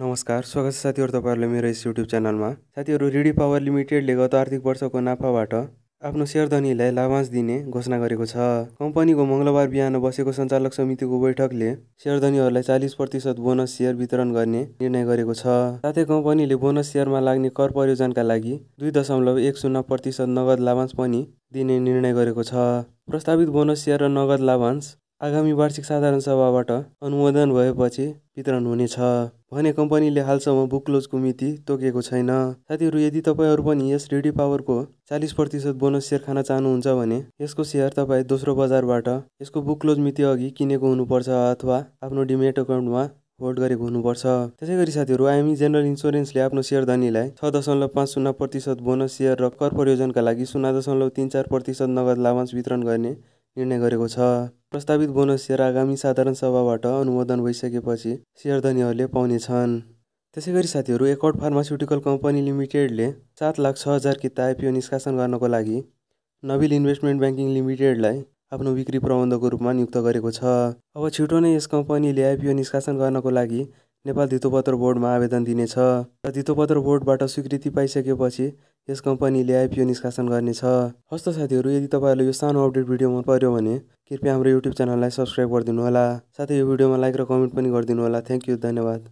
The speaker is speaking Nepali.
नमस्कार स्वागत छ साथीहरू तपाईँहरूलाई मेरो यस युट्युब च्यानलमा। साथीहरू रिडी पावर लिमिटेडले गत आर्थिक वर्षको नाफाबाट आफ्नो सेयरधनीलाई लाभांश दिने घोषणा गरेको छ। कम्पनीको मङ्गलबार बिहान बसेको सञ्चालक समितिको बैठकले सेयरधनीहरूलाई चालिस प्रतिशत बोनस सेयर वितरण गर्ने निर्णय गरेको छ। साथै कम्पनीले बोनस सेयरमा लाग्ने कर प्रयोजनका लागि दुई दशमलव एक शून्य प्रतिशत नगद लाभांश पनि दिने निर्णय गरेको छ। प्रस्तावित बोनस सेयर र नगद लाभांश आगामी वार्षिक साधारण सभाबाट अनुमोदन भएपछि वितरण हुनेछ। भने कम्पनीले हालसम्म क्लोजको मिति तोकेको छैन। साथीहरू, यदि तपाईँहरू पनि यस रेडी पावरको चालिस प्रतिशत बोनस सेयर खान चाहनुहुन्छ भने यसको सेयर तपाईँ दोस्रो बजारबाट यसको बुक मिति अघि किनेको हुनुपर्छ अथवा आफ्नो डिमेट अकाउन्टमा होल्ड गरेको हुनुपर्छ। त्यसै गरी साथीहरू, आइएमई जेनरल इन्सुरेन्सले आफ्नो सेयर धनीलाई छ दशमलव पाँच शून्य प्रतिशत बोनस सेयर र कर प्रयोजनका लागि शून्य दशमलव तिन चार प्रतिशत नगद लाभांश वितरण गर्ने निर्णय गरेको छ। प्रस्तावित बोनस सेयर आगामी साधारण सभाबाट अनुमोदन भइसकेपछि सेयरधनीहरूले पाउनेछन्। त्यसै गरी साथीहरू एकर्ड फार्मास्युटिकल कम्पनी लिमिटेडले सात लाख छ हजार किता आइपिओ निष्कासन गर्नको लागि नबिल इन्भेस्टमेन्ट ब्याङ्किङ लिमिटेडलाई आफ्नो बिक्री प्रबन्धकको रूपमा नियुक्त गरेको छ। अब छिटो नै यस कम्पनीले आइपिओ निष्कासन गर्नको लागि नेपाल धितोपत्र बोर्डमा आवेदन दिनेछ र धितोपत्र बोर्डबाट स्वीकृति पाइसकेपछि यस कम्पनीले आइपिओ निष्कासन गर्नेछ। हस्त साथीहरू यदि तपाईँहरूलाई यो सानो अपडेट भिडियो मन पर्यो भने कृपया हाम्रो युट्युब च्यानललाई सब्सक्राइब गरिदिनु होला साथै यो भिडियोमा लाइक र कमेन्ट पनि गरिदिनु होला थ्याङ्क यू धन्यवाद।